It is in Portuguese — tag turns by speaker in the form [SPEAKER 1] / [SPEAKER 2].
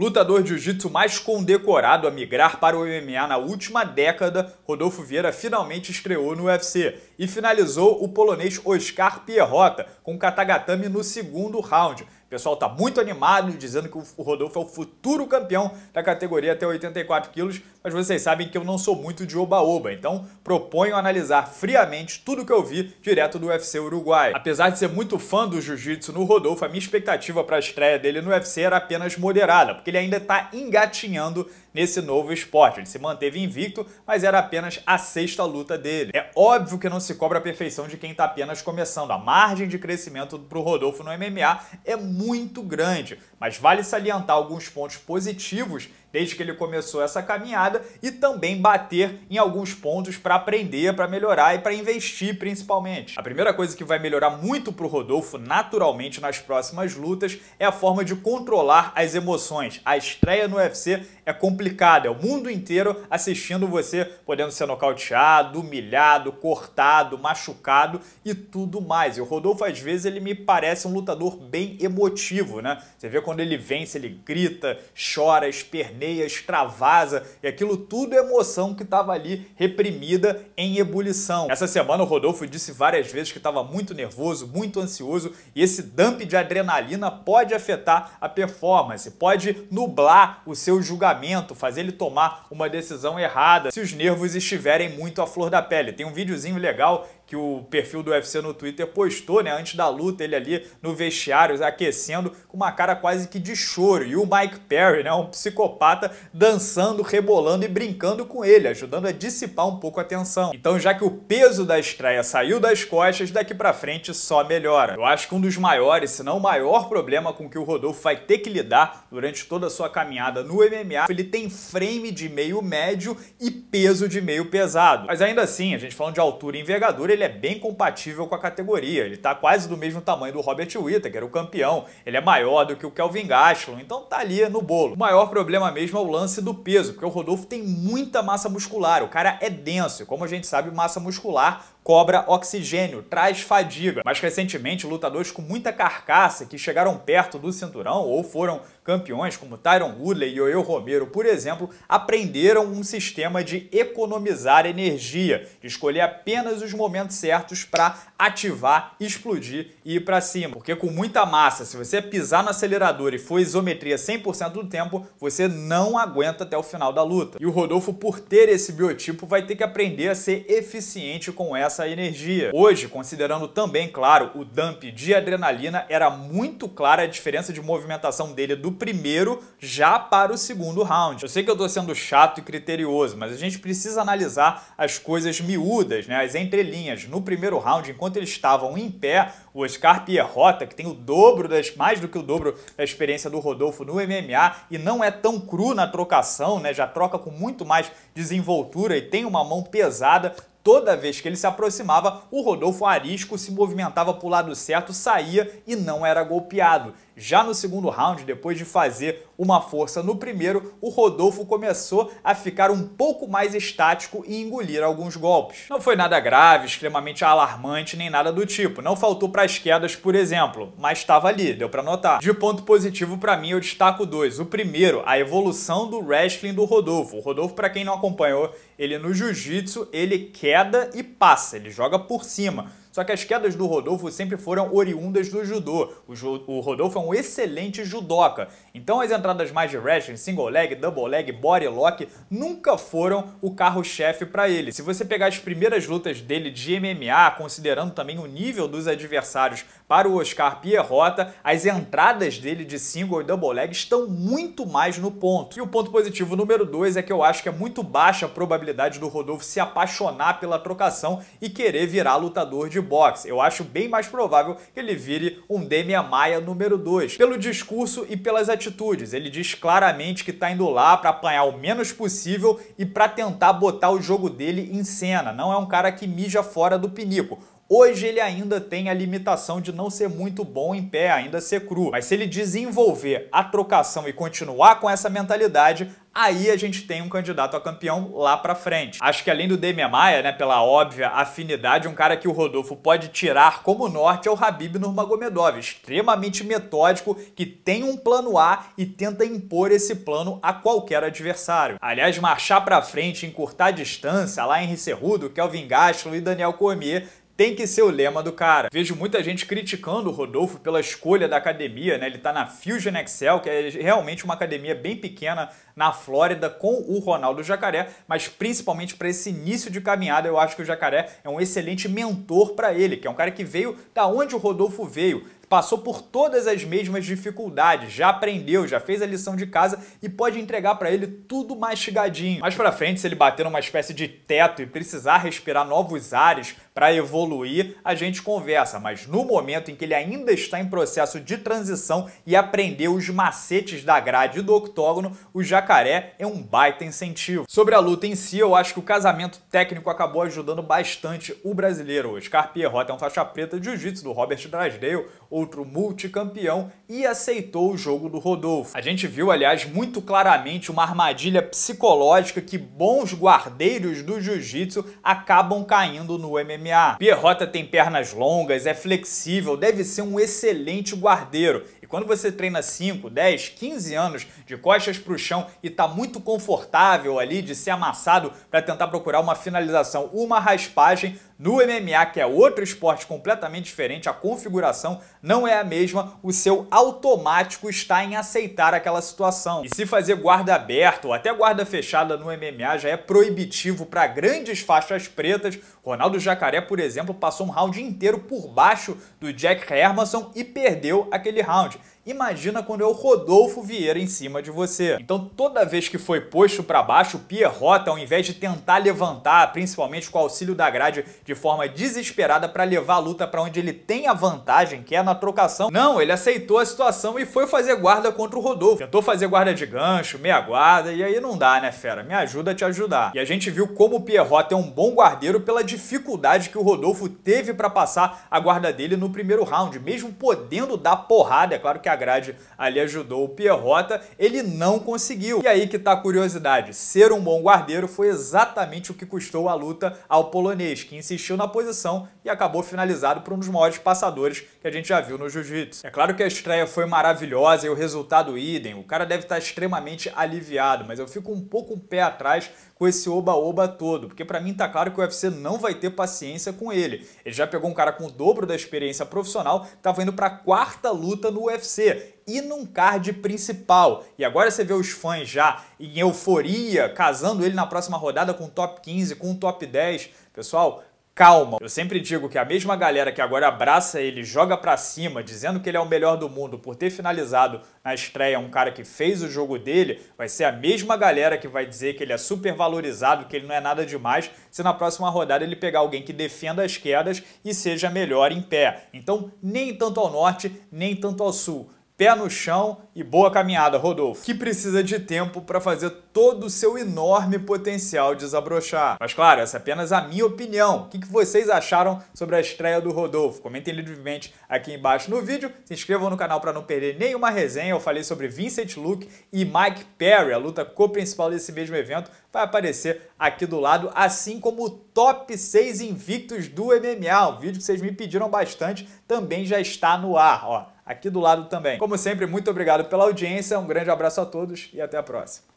[SPEAKER 1] Lutador de jiu-jitsu mais condecorado a migrar para o MMA na última década, Rodolfo Vieira finalmente estreou no UFC e finalizou o polonês Oscar Pierrota com Katagatame no segundo round. O pessoal está muito animado, dizendo que o Rodolfo é o futuro campeão da categoria até 84 quilos, mas vocês sabem que eu não sou muito de oba-oba, então proponho analisar friamente tudo que eu vi direto do UFC Uruguai. Apesar de ser muito fã do jiu-jitsu no Rodolfo, a minha expectativa para a estreia dele no UFC era apenas moderada, porque ele ainda está engatinhando nesse novo esporte. Ele se manteve invicto, mas era apenas a sexta luta dele. É óbvio que não se cobra a perfeição de quem está apenas começando. A margem de crescimento para o Rodolfo no MMA é muito grande, mas vale salientar alguns pontos positivos desde que ele começou essa caminhada e também bater em alguns pontos para aprender, para melhorar e para investir principalmente. A primeira coisa que vai melhorar muito para o Rodolfo naturalmente nas próximas lutas é a forma de controlar as emoções. A estreia no UFC é complicada, é o mundo inteiro assistindo você podendo ser nocauteado, humilhado, cortado, machucado e tudo mais. E o Rodolfo às vezes ele me parece um lutador bem emotivo, né? Você vê quando ele vence, ele grita, chora, esperneia, extravasa, e aquilo tudo é emoção que estava ali reprimida em ebulição. Essa semana o Rodolfo disse várias vezes que estava muito nervoso, muito ansioso, e esse dump de adrenalina pode afetar a performance, pode nublar o seu julgamento, fazer ele tomar uma decisão errada se os nervos estiverem muito à flor da pele. Tem um videozinho legal que o perfil do UFC no Twitter postou, né, antes da luta, ele ali no vestiário aquecendo com uma cara quase que de choro. E o Mike Perry, né, um psicopata, dançando, rebolando e brincando com ele, ajudando a dissipar um pouco a tensão. Então, já que o peso da estreia saiu das costas, daqui para frente só melhora. Eu acho que um dos maiores, se não o maior problema com que o Rodolfo vai ter que lidar durante toda a sua caminhada no MMA, ele tem frame de meio médio e peso de meio pesado. Mas ainda assim, a gente falando de altura e envergadura, ele é bem compatível com a categoria. Ele tá quase do mesmo tamanho do Robert Whittaker, o campeão. Ele é maior do que o Kelvin Gastelum, então tá ali no bolo. O maior problema mesmo é o lance do peso, porque o Rodolfo tem muita massa muscular. O cara é denso, como a gente sabe, massa muscular cobra oxigênio, traz fadiga. Mais recentemente, lutadores com muita carcaça que chegaram perto do cinturão ou foram campeões, como Tyron Woodley e Oel Romero, por exemplo, aprenderam um sistema de economizar energia, de escolher apenas os momentos certos para ativar, explodir e ir para cima. Porque com muita massa, se você pisar no acelerador e for isometria 100% do tempo, você não aguenta até o final da luta. E o Rodolfo, por ter esse biotipo, vai ter que aprender a ser eficiente com essa essa energia. Hoje, considerando também, claro, o dump de adrenalina, era muito clara a diferença de movimentação dele do primeiro já para o segundo round. Eu sei que eu tô sendo chato e criterioso, mas a gente precisa analisar as coisas miúdas, né, as entrelinhas. No primeiro round, enquanto eles estavam em pé, o Oscar Pierrota, que tem o dobro das mais do que o dobro da experiência do Rodolfo no MMA e não é tão cru na trocação, né? Já troca com muito mais desenvoltura e tem uma mão pesada, Toda vez que ele se aproximava, o Rodolfo Arisco se movimentava para o lado certo, saía e não era golpeado. Já no segundo round, depois de fazer uma força no primeiro, o Rodolfo começou a ficar um pouco mais estático e engolir alguns golpes. Não foi nada grave, extremamente alarmante, nem nada do tipo. Não faltou para as quedas, por exemplo, mas estava ali, deu para notar. De ponto positivo para mim, eu destaco dois. O primeiro, a evolução do wrestling do Rodolfo. O Rodolfo, para quem não acompanhou ele no jiu-jitsu, ele queda e passa, ele joga por cima. Só que as quedas do Rodolfo sempre foram oriundas do judô. O, Rodolfo é um excelente judoca. Então as entradas mais de wrestling, single leg, double leg, body lock, nunca foram o carro-chefe para ele. Se você pegar as primeiras lutas dele de MMA, considerando também o nível dos adversários para o Oscar Pierrota, as entradas dele de single e double leg estão muito mais no ponto. E o ponto positivo número 2 é que eu acho que é muito baixa a probabilidade do Rodolfo se apaixonar pela trocação e querer virar lutador de de boxe. Eu acho bem mais provável que ele vire um Demian Maia número 2, pelo discurso e pelas atitudes. Ele diz claramente que está indo lá para apanhar o menos possível e para tentar botar o jogo dele em cena. Não é um cara que mija fora do pinico. Hoje ele ainda tem a limitação de não ser muito bom em pé, ainda ser cru. Mas se ele desenvolver a trocação e continuar com essa mentalidade, aí a gente tem um candidato a campeão lá pra frente. Acho que além do Demian Maia, né, pela óbvia afinidade, um cara que o Rodolfo pode tirar como norte é o Habib Nurmagomedov, extremamente metódico, que tem um plano A e tenta impor esse plano a qualquer adversário. Aliás, marchar pra frente, encurtar a distância, lá em Cerrudo, Kelvin Gastelum e Daniel Cormier tem que ser o lema do cara. Vejo muita gente criticando o Rodolfo pela escolha da academia, né? Ele tá na Fusion Excel, que é realmente uma academia bem pequena na Flórida com o Ronaldo Jacaré, mas principalmente para esse início de caminhada, eu acho que o Jacaré é um excelente mentor para ele, que é um cara que veio da onde o Rodolfo veio, passou por todas as mesmas dificuldades, já aprendeu, já fez a lição de casa e pode entregar para ele tudo mastigadinho. Mais para frente, se ele bater numa espécie de teto e precisar respirar novos ares para evoluir, a gente conversa, mas no momento em que ele ainda está em processo de transição e aprender os macetes da grade do octógono, o Jacaré é um baita incentivo. Sobre a luta em si, eu acho que o casamento técnico acabou ajudando bastante o brasileiro. O Oscar Pierrot é um faixa preta de jiu-jitsu do Robert Drysdale, outro multicampeão, e aceitou o jogo do Rodolfo. A gente viu, aliás, muito claramente uma armadilha psicológica que bons guardeiros do jiu-jitsu acabam caindo no MMA. Pierrota tem pernas longas, é flexível, deve ser um excelente guardeiro quando você treina 5, 10, 15 anos de costas para o chão e está muito confortável ali de ser amassado para tentar procurar uma finalização, uma raspagem, no MMA, que é outro esporte completamente diferente, a configuração não é a mesma, o seu automático está em aceitar aquela situação. E se fazer guarda aberta ou até guarda fechada no MMA já é proibitivo para grandes faixas pretas, Ronaldo Jacaré, por exemplo, passou um round inteiro por baixo do Jack Hermanson e perdeu aquele round. Imagina quando é o Rodolfo Vieira em cima de você. Então, toda vez que foi posto para baixo, o Pierrota, ao invés de tentar levantar, principalmente com o auxílio da grade, de forma desesperada para levar a luta para onde ele tem a vantagem, que é na trocação, não, ele aceitou a situação e foi fazer guarda contra o Rodolfo. Tentou fazer guarda de gancho, meia guarda, e aí não dá, né, fera? Me ajuda a te ajudar. E a gente viu como o Pierrota é um bom guardeiro pela dificuldade que o Rodolfo teve para passar a guarda dele no primeiro round, mesmo podendo dar porrada, é claro que a grade ali ajudou o Pierrota, ele não conseguiu. E aí que tá a curiosidade, ser um bom guardeiro foi exatamente o que custou a luta ao polonês, que insistiu na posição e acabou finalizado por um dos maiores passadores que a gente já viu no jiu-jitsu. É claro que a estreia foi maravilhosa e o resultado idem, o cara deve estar extremamente aliviado, mas eu fico um pouco um pé atrás com esse oba-oba todo, porque para mim tá claro que o UFC não vai ter paciência com ele. Ele já pegou um cara com o dobro da experiência profissional, tava indo para quarta luta no UFC e num card principal. E agora você vê os fãs já em euforia, casando ele na próxima rodada com top 15, com top 10. Pessoal, calma. Eu sempre digo que a mesma galera que agora abraça ele, joga para cima, dizendo que ele é o melhor do mundo por ter finalizado na estreia um cara que fez o jogo dele, vai ser a mesma galera que vai dizer que ele é super valorizado, que ele não é nada demais, se na próxima rodada ele pegar alguém que defenda as quedas e seja melhor em pé. Então, nem tanto ao norte, nem tanto ao sul pé no chão e boa caminhada, Rodolfo, que precisa de tempo para fazer todo o seu enorme potencial desabrochar. Mas claro, essa é apenas a minha opinião. O que vocês acharam sobre a estreia do Rodolfo? Comentem livremente aqui embaixo no vídeo, se inscrevam no canal para não perder nenhuma resenha. Eu falei sobre Vincent Luke e Mike Perry, a luta co-principal desse mesmo evento, vai aparecer aqui do lado, assim como o top 6 invictos do MMA, um vídeo que vocês me pediram bastante, também já está no ar, ó aqui do lado também. Como sempre, muito obrigado pela audiência, um grande abraço a todos e até a próxima.